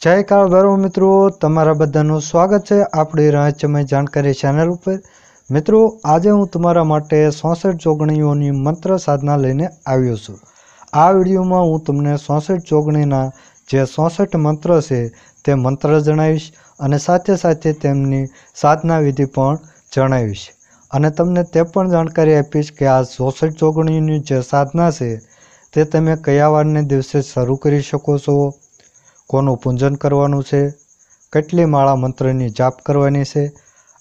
જય કાળ મિત્રો, તમારા બધાનું સ્વાગત છે આપણી રહસ્યમય જાણકારી ચેનલ ઉપર. મિત્રો, આજે હું તમારા માટે ચોસઠ ચોગણીઓની મંત્ર સાધના લઈને આવ્યો છું. આ વિડીયોમાં હું તમને ચોસઠ ચોગણીના જે ચોસઠ મંત્ર છે તે મંત્ર જણાવીશ અને સાથે સાથે તેમની સાધના વિધિ પણ જણાવીશ. અને તમને તે પણ જાણકારી આપીશ કે આ ચોસઠ ચોગણીની જે સાધના છે, તે તમે કયા વારને દિવસે શરૂ કરી શકો છો? કોનું પૂજન કરવાનું છે? કેટલી માળા મંત્રની જાપ કરવાની છે?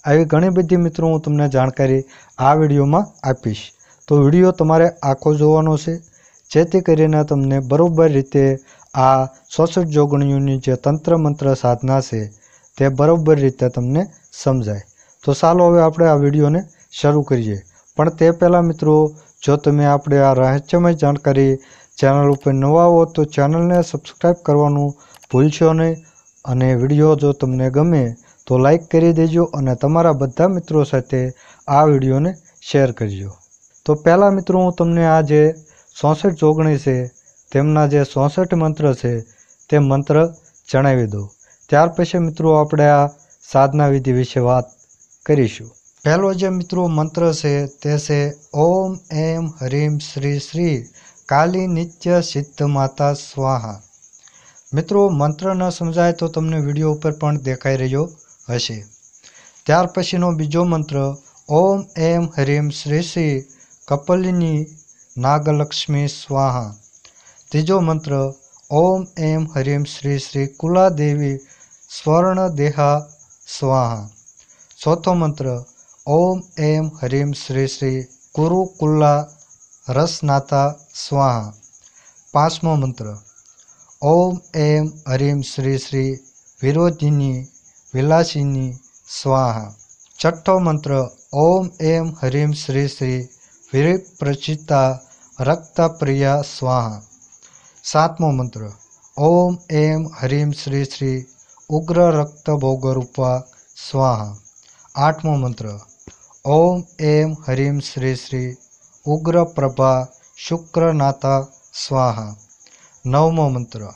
આવી ઘણી બધી મિત્રો હું તમને જાણકારી આ વિડીયોમાં આપીશ. તો વીડિયો તમારે આખો જોવાનો છે. જેથી કરીને તમને બરોબર રીતે આ ચોસઠ જોગણીઓની જે તંત્ર મંત્ર સાધના છે, તે બરોબર રીતે તમને સમજાય. તો ચાલો હવે આપણે આ વિડીયોને શરૂ કરીએ. પણ તે પહેલાં મિત્રો, જો તમે આપણે આ રહસ્યમય જાણકારી ચેનલ ઉપર નવા હો તો ચેનલને સબસ્ક્રાઈબ કરવાનું ભૂલશો નહીં અને વીડિયો જો તમને ગમે તો લાઈક કરી દેજો અને તમારા બધા મિત્રો સાથે આ વિડીયોને શેર કરજો. તો પહેલાં મિત્રો, હું તમને આ જે ચોસઠ જોગણી છે, તેમના જે ચોસઠ મંત્ર છે, તે મંત્ર જણાવી દઉં. ત્યાર પછી મિત્રો, આપણે આ સાધના વિધિ વિશે વાત કરીશું. પહેલો જે મિત્રો મંત્ર છે તે છે, ઓમ એમ હરીમ શ્રી શ્રી કાલી નિત્ય સિદ્ધ માતા સ્વાહા. મિત્રો મંત્ર ન સમજાય તો તમને વીડિયો ઉપર પણ દેખાઈ રહ્યો હશે. ત્યાર પછીનો બીજો મંત્ર, ઓમ એમ હરીમ શ્રી શ્રી કપલિની નાગલક્ષ્મી સ્વાહા. ત્રીજો મંત્ર, ઓમ એમ હરીમ શ્રી શ્રી કુલાદેવી સ્વર્ણ દેહા સ્વાહા. ચોથો મંત્ર, ઓમ એમ હરીમ શ્રી શ્રી કુરુકુલ્લા રસનાથા સ્વાહા. પાંચમો મંત્ર, ઓમ એમ હરીમ શ્રી શ્રી વિરોધિની વિલાસિની સ્વાહા. છઠ્ઠો મંત્ર, ઓમ એમ હરીમ શ્રી શ્રી વિરિપ્રચિતા રક્તપ્રિયા સ્વાહા. સાતમો મંત્ર, ઓમ એમ હરીમ શ્રી શ્રી ઉગ્ર રક્ત ભોગરૂપા સ્વાહા. આઠમો મંત્ર. ઓમ એમ હરીમ શ્રી શ્રી ઉગ્ર પ્રભા શુક્રનાથા સ્વાહા. નવમો મંત્ર.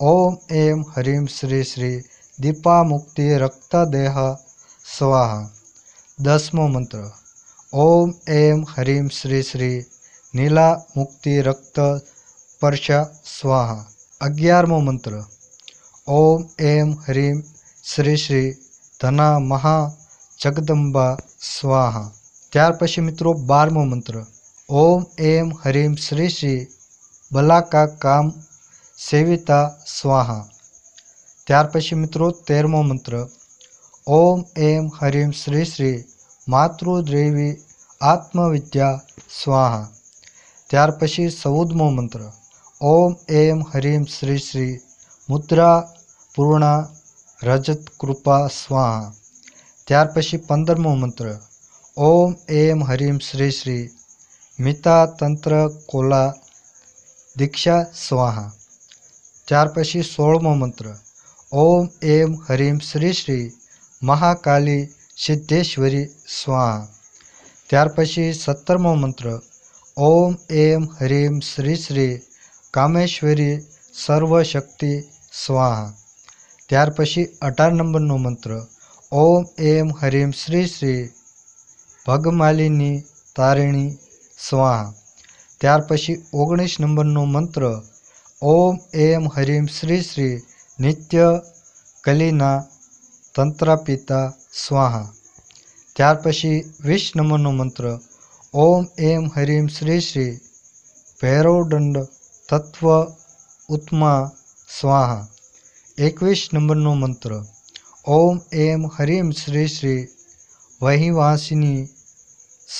ઓમ એમ હરીમ શ્રી શ્રી દીપા મુક્તિ રક્તદેહ સ્વાહા. દસમો મંત્ર. ઓમ એમ હરીમ શ્રી શ્રી નીલા મુક્તિ રક્ત સ્પર્શા સ્વાહા. અગિયારમો મંત્ર. ઓમ એમ હરીમ શ્રી શ્રી ધના મહા જગદંબા સ્વાહા ત્યાર પછી મિત્રો બારમો મંત્ર ઓમ એમ હરીમ શ્રી શ્રી બલાકા કામ સેવિતા સ્વાહા ત્યાર પછી મિત્રો તેરમો મંત્ર ઓમ એમ હરીમ શ્રી શ્રી માતૃદેવી આત્મવિદ્યા સ્વાહા ત્યાર પછી ચૌદમો મંત્ર ઓમ એમ હરીમ શ્રી શ્રી મુદ્રા પૂર્ણા રજત કૃપા સ્વાહા ત્યાર પછી પંદરમો મંત્ર. ઓમ એમ હરીમ શ્રી શ્રી. મિતા તંત્ર કોલા. દીક્ષા સ્વાહા. ત્યાર પછી સોળમો મંત્ર. ઓમ એમ હરીમ શ્રી શ્રી. મહાકાલી સિદ્ધેશ્વરી સ્વાહા. ત્યાર પછી સત્તરમો મંત્ર. ઓમ એમ હરીમ શ્રી શ્રી. કામેશ્વરી સર્વશક્તિ સ્વાહા. ત્યાર પછી અઢાર નંબરનો મંત્ર. ઓમ એમ હરીમ શ્રી શ્રી ભગમાલિની તારિણી સ્વાહા. ત્યાર પછી ઓગણીસ નંબરનો મંત્ર ઓમ એમ હરીમ શ્રી શ્રી નિત્ય કલીના તંત્રાપિતા સ્વાહા. ત્યાર પછી વીસ નંબરનો મંત્ર ઓમ એમ હરીમ શ્રી શ્રી ભૈરવદંડ તત્વ ઉત્મા સ્વાહા. એકવીસ નંબરનો મંત્ર ઓમ એમ હરીમ શ્રી શ્રી વહીવાસિની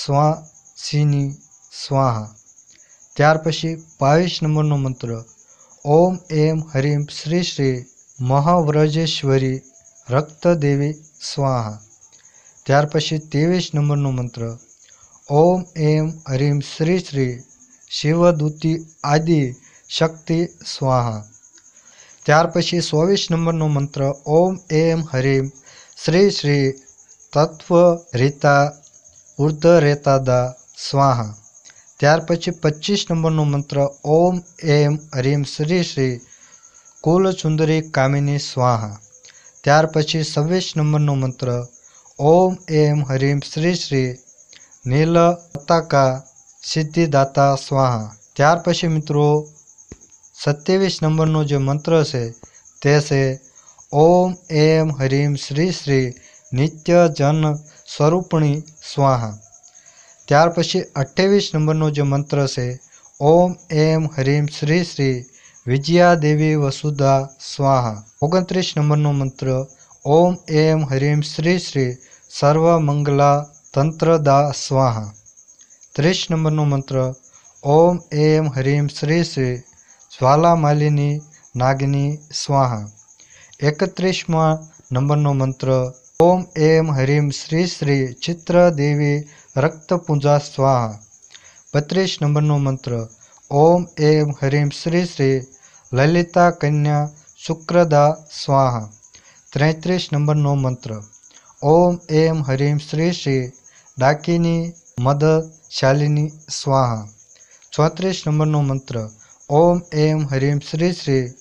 સ્વાસિની સ્વાહા. ત્યાર પછી બાવીસ નંબરનો મંત્ર, ઓમ એમ હરીમ શ્રી શ્રી મહાવ્રજેશ્વરી રક્તદેવી સ્વાહા. ત્યાર પછી ત્રેવીસ નંબરનો મંત્ર, ઓમ એમ હરીમ શ્રી શ્રી શિવદૂતી આદિ શક્તિ સ્વાહા. ત્યાર પછી ચોવીસ નંબરનો મંત્ર, ઓમ એમ હરીમ, શ્રી શ્રી તત્વ રીતા ઉર્ધ રેતાદા સ્વાહા. ત્યાર પછી પચીસ નંબરનો મંત્ર, ઓમ એમ હરીમ, શ્રી શ્રી કુલ સુંદરી કામિની સ્વાહા. ત્યાર પછી છવ્વીસ નંબરનો મંત્ર, ઓમ એમ હરીમ, શ્રી શ્રી નીલ પતાકા સિદ્ધિદાતા સ્વાહા. ત્યાર પછી મિત્રો સત્યાવીસ નંબરનો જે મંત્ર છે, તે છે, ઓમ એમ હરીમ શ્રી શ્રી નિત્ય જન સ્વરૂપણી સ્વાહા. ત્યાર પછી અઠ્યાવીસ નંબરનો જે મંત્ર છે, ઓમ એમ હરીમ શ્રી શ્રી વિજયા દેવી વસુધા સ્વાહા. ઓગણત્રીસ નંબરનો મંત્ર, ઓમ એમ હરીમ શ્રી શ્રી સર્વમંગલા તંત્રદા સ્વાહા. ત્રીસ નંબરનો મંત્ર, ઓમ એમ હરીમ શ્રી શ્રી જ્વાલામાલિની નાગિની સ્વાહા. એકત્રીસમાં નંબરનો મંત્ર, ઓમ એમ હરીમ શ્રી શ્રી ચિત્રદેવી રક્તપૂંજા સ્વાહા. બત્રીસ નંબરનો મંત્ર, ઓમ એમ હરીમ શ્રી શ્રી લલિતા કન્યા શુક્રદા સ્વાહા. ત્રેત્રીસ નંબરનો મંત્ર, ઓમ એમ હરીમ શ્રી શ્રી ડાકીની મદ શાલિની સ્વાહા. ચોત્રીસ નંબરનો મંત્ર ઓમ એમ હરીમ શ્રી શ્રી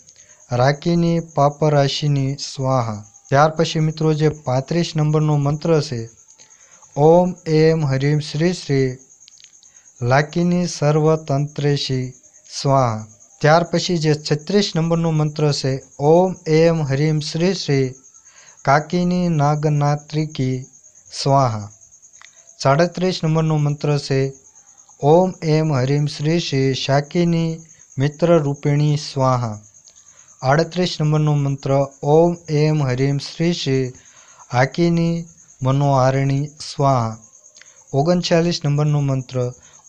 રાકીની પાપરાશિની સ્વાહા. ત્યાર પછી મિત્રો જે પાંત્રીસ નંબરનો મંત્ર છે, ઓમ એમ હરીમ શ્રી શ્રી લાકીની સર્વતંત્રેશી સ્વાહા. ત્યાર પછી જે છત્રીસ નંબરનો મંત્ર છે, ઓમ એમ હરીમ શ્રી શ્રી કાકીની નાગનાત્રિકી સ્વાહા. સાડત્રીસ નંબરનો મંત્ર છે, ઓમ એમ હરીમ શ્રી શ્રી શાકીની મિત્ર રૂપિણી સ્વાહા આડત્રીસ નંબરનો મંત્ર ઓમ એમ હરીમ શ્રી શ્રી હાકીની મનોહારિણી સ્વાહા ઓગણચાલીસ નંબરનો મંત્ર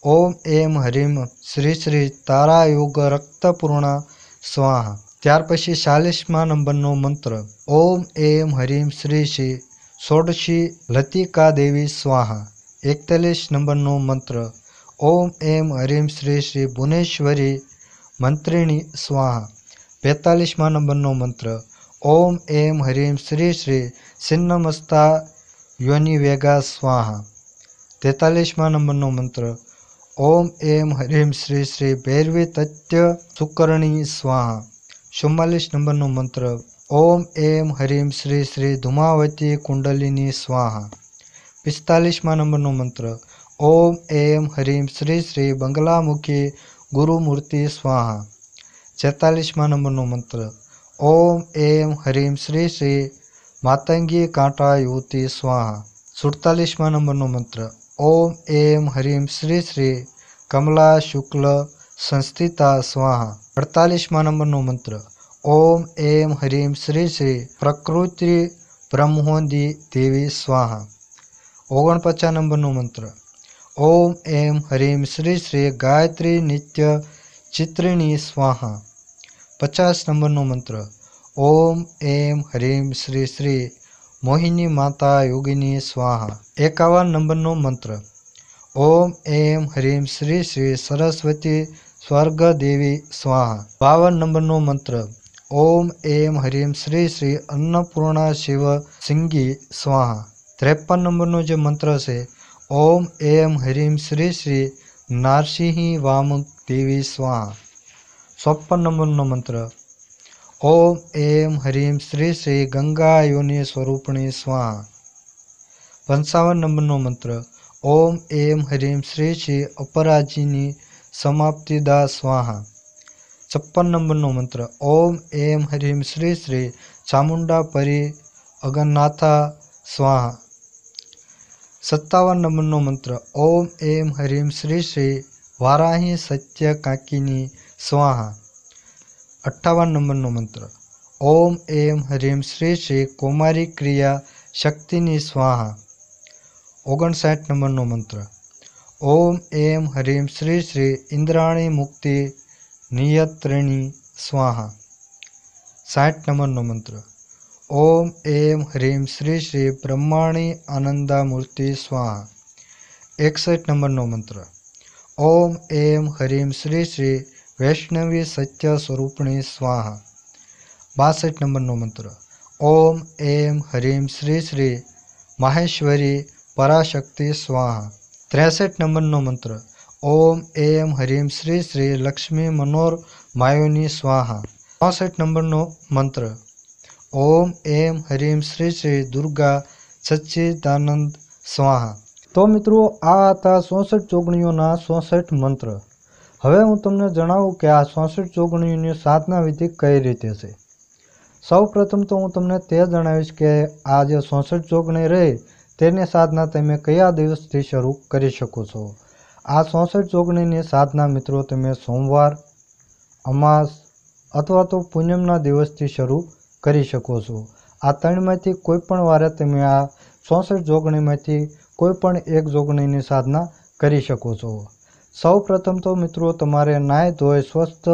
ઓમ એમ હરીમ શ્રી શ્રી તારા યોગ રક્તપૂર્ણા સ્વાહા ત્યાર પછી ચાલીસમા નંબરનો મંત્ર ઓમ એમ હરીમ શ્રી શ્રી ષોડશી લતિકા દેવી સ્વાહા એકતાલીસ નંબરનો મંત્ર ઓમ એમ હરીમ શ્રી શ્રી ભુવનેશ્વરી મંત્રિણી સ્વાહા. બેતાલીસમાં નંબરનો મંત્ર, ઓમ એમ હરીમ શ્રી શ્રી સિન્નમસ્તા યોની વેગા સ્વાહા. તેતાલીસમાં નંબરનો મંત્ર, ઓમ એમ હરીમ શ્રી શ્રી ભૈરવી તત્ય સુકર્ણી સ્વાહા. ચુમ્માલીસ નંબરનો મંત્ર, ઓમ એમ હરીમ શ્રી શ્રી ધુમાવતી કુંડલિની સ્વાહા. પિસ્તાલીસમાં નંબરનો મંત્ર, ઓમ એમ હરીમ શ્રી શ્રી બંગલામુખી ગુરુમૂર્તિ સ્વાહા છેતાલીસમાં નંબરનો મંત્ર ઓમ એમ હરીમ શ્રી શ્રી માતંગી કાંટા યુવતી સ્વાહા સુડતાલીસમાં નંબરનો મંત્ર ઓમ એમ હરીમ શ્રી શ્રી કમલા શુક્લ સંસ્થિતા સ્વાહા અડતાલીસમાં નંબરનો મંત્ર ઓમ એમ હરીમ શ્રી શ્રી પ્રકૃતિ બ્રહ્મોદી દેવી સ્વાહા ઓગણપચાસ નંબરનો મંત્ર ઓમ એમ હરીમ શ્રી શ્રી ગાયત્રી નિત્ય ચિત્રિણી સ્વાહા પચાસ નંબરનો મંત્ર ઓમ એમ હરીમ શ્રી શ્રી મોહિની માતા યોગિની સ્વાહા એકાવન નંબરનો મંત્ર ઓમ એમ હરીમ શ્રી શ્રી સરસ્વતી સ્વર્ગ દેવી સ્વાહા બાવન નંબરનો મંત્ર ઓમ એમ હરીમ શ્રી શ્રી અન્નપૂર્ણા શિવ સિંગી સ્વાહા ત્રેપન નંબરનો જે મંત્ર છે ઓમ એમ હરીમ શ્રી શ્રી નારસિંહ વામક દેવી સ્વાહા. ચોપન નંબરનો મંત્ર. ઓમ એમ હરીમ શ્રી શ્રી ગંગા યોની સ્વરૂપણી સ્વાહા. પંચાવન નંબરનો મંત્ર. ઓમ એમ હરીમ શ્રી શ્રી અપરાજીની સમાપ્તિદા સ્વાહા. છપ્પન નંબરનો મંત્ર. ઓમ એમ હરીમ શ્રી શ્રી ચામુંડા પરી અગન્નાથા સ્વાહા. સત્તાવન નંબરનો મંત્ર, ઓમ એમ હરીમ શ્રી શ્રી વારાહી સત્ય કાકીની સ્વાહા. અઠ્ઠાવન નંબરનો મંત્ર, ઓમ એમ હરીમ શ્રી શ્રી કુમારી ક્રિયા શક્તિની સ્વાહા. ઓગણસાઠ નંબરનો મંત્ર, ઓમ એમ હરીમ શ્રી શ્રી ઇન્દ્રાણી મુક્તિ નિયત્રિણી સ્વાહા. સાઠ નંબરનો મંત્ર ઓમ એમ હ્રીમ શ્રી શ્રી બ્રહ્માણી આનંદામૂર્તિ સ્વાહા. એકસઠ નંબરનો મંત્ર. ઓમ એમ હ્રીમ શ્રી શ્રી વૈષ્ણવી સત્ય સ્વરૂપણી સ્વાહા. બાસઠ નંબરનો મંત્ર. ઓમ એમ હ્રીમ શ્રી શ્રી માહેશ્વરી પરાશક્તિ સ્વાહા. ત્રેસઠ નંબરનો મંત્ર. ઓમ એમ હરીમ શ્રી શ્રી લક્ષ્મી મનોર માયોની સ્વાહા. ચોસઠ નંબરનો મંત્ર. ઓમ એમ હરીમ શ્રી શ્રી દુર્ગા સચ્ચિદાનંદ સ્વાહા. તો મિત્રો, આ હતા ચોસઠ ચોગણીઓના ચોસઠ મંત્ર. હવે હું તમને જણાવું કે આ ચોસઠ ચોગણીઓની સાધના વિધિ કઈ રીતે છે. સૌ પ્રથમ તો હું તમને તે જણાવીશ કે આ જે ચોસઠ ચોગણી રહે, તેની સાધના તમે કયા દિવસથી શરૂ કરી શકો છો? આ ચોસઠ ચોગણીની સાધના મિત્રો, તમે સોમવાર, અમાસ અથવા તો પૂનમના દિવસથી શરૂ કરી શકો છો. આ ત્રણમાંથી કોઈ પણ વારે તમે આ ચોસઠ જોગણીમાંથી કોઈ પણ એક જોગણીની સાધના કરી શકો છો. સૌ પ્રથમ તો મિત્રો તમારે નાય ધોઈ સ્વસ્થ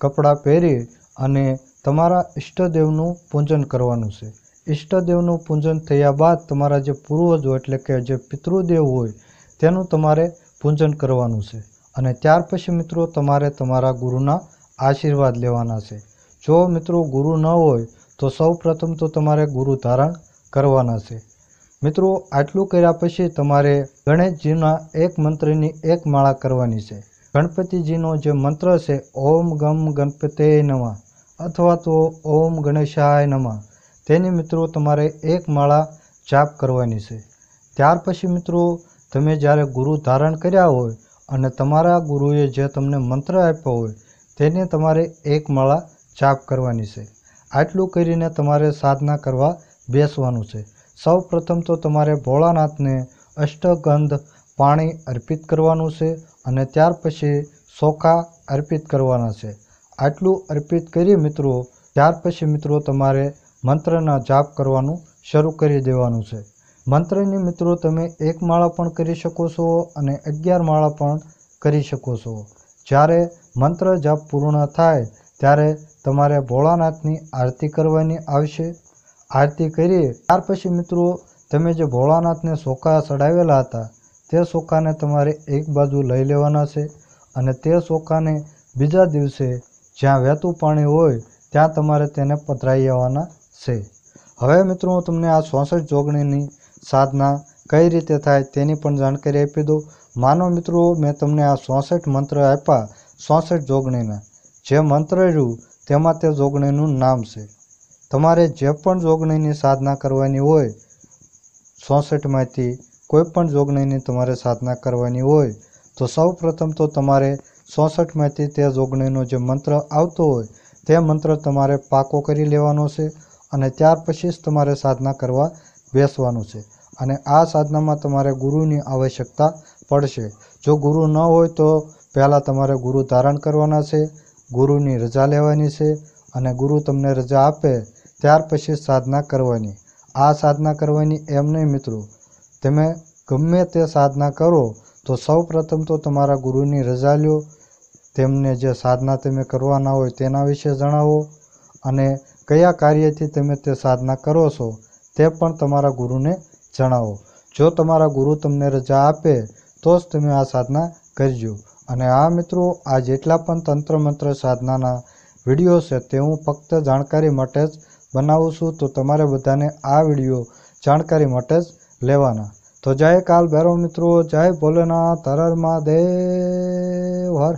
કપડાં પહેરી અને તમારા ઈષ્ટદેવનું પૂજન કરવાનું છે. ઈષ્ટદેવનું પૂજન થયા બાદ તમારા જે પૂર્વજો એટલે કે જે પિતૃદેવ હોય, તેનું તમારે પૂજન કરવાનું છે. અને ત્યાર પછી મિત્રો તમારે તમારા ગુરુના આશીર્વાદ લેવાના છે. જો મિત્રો ગુરુ ન હોય, તો સૌ પ્રથમ તો તમારે ગુરુ ધારણ કરવાના છે. મિત્રો, આટલું કર્યા પછી તમારે ગણેશજીના એક મંત્રની એક માળા કરવાની છે. ગણપતિજીનો જે મંત્ર છે, ઓમ ગમ ગણપતે નમઃ, અથવા તો ઓમ ગણેશાય નમઃ, તેની મિત્રો તમારે એક માળા જાપ કરવાની છે. ત્યાર પછી મિત્રો, તમે જ્યારે ગુરુ ધારણ કર્યા હોય અને તમારા ગુરુએ જે તમને મંત્ર આપ્યો હોય, તેને તમારે એક માળા જાપ કરવાની છે. આટલું કરીને તમારે સાધના કરવા બેસવાનું છે. સૌ પ્રથમ તો તમારે ભોળાનાથને અષ્ટગંધ પાણી અર્પિત કરવાનું છે અને ત્યાર પછી સોખા અર્પિત કરવાના છે. આટલું અર્પિત કરી મિત્રો, ત્યાર પછી મિત્રો તમારે મંત્રના જાપ કરવાનું શરૂ કરી દેવાનું છે. મંત્રની મિત્રો તમે એક માળા પણ કરી શકો છો અને અગિયાર માળા પણ કરી શકો છો. જ્યારે મંત્ર જાપ પૂર્ણ થાય, ત્યારે તમારે ભોળાનાથની આરતી કરવાની આવશે. આરતી કરી, ત્યાર પછી મિત્રો, તમે જે ભોળાનાથને સોકા ચડાવેલા હતા, તે સોખાને તમારે એક બાજુ લઈ લેવાના છે અને તે સોકાને બીજા દિવસે જ્યાં વહેતું પાણી હોય, ત્યાં તમારે તેને પધરાઈ આવવાના છે. હવે મિત્રો, હું તમને આ ચોસઠ જોગણીની સાધના કઈ રીતે થાય તેની પણ જાણકારી આપી દઉં. માનો મિત્રો, મેં તમને આ ચોસઠ મંત્ર આપ્યા, ચોસઠ જોગણીના. જે મંત્ર રહ્યું તેમાં તે જોગણીનું નામ છે. તમારે જે પણ જોગણીની સાધના કરવાની હોય ચોસઠમાંથી કોઈ પણ જોગણીની તમારે સાધના કરવાની હોય, તો સૌ પ્રથમ તો તમારે ચોસઠમાંથી તે જોગણીનો જે મંત્ર આવતો હોય, તે મંત્ર તમારે પાકો કરી લેવાનો છે અને ત્યાર પછી જ તમારે સાધના કરવા બેસવાનું છે. અને આ સાધનામાં તમારે ગુરુની આવશ્યકતા પડશે. જો ગુરુ ન હોય તો પહેલાં તમારે ગુરુ ધારણ કરવાના છે ગુરુની રજા લેવાની છે અને ગુરુ તમને રજા આપે ત્યાર પછી સાધના કરવાની. આ સાધના કરવાની એમ નહીં મિત્રો. તમે ગમે તે સાધના કરો તો સૌ પ્રથમ તો તમારા ગુરુની રજા લ્યો. તેમને જે સાધના તમે કરવાના હોય તેના વિશે જણાવો અને કયા કાર્યથી તમે તે સાધના કરો છો તે પણ તમારા ગુરુને જણાવો. જો તમારા ગુરુ તમને રજા આપે તો જ તમે આ સાધના કરજો. અને આ મિત્રો, આ જેટલા પણ તંત્ર મંત્ર સાધનાના વીડિયો છે તે હું ફક્ત જાણકારી માટે જ બનાવું છું, તો તમારે બધાને આ વીડિયો જાણકારી માટે જ લેવાના. તો જય કાલ ભૈરવ મિત્રો, જય ભોલેનાથ હર મહાદેવ, હર.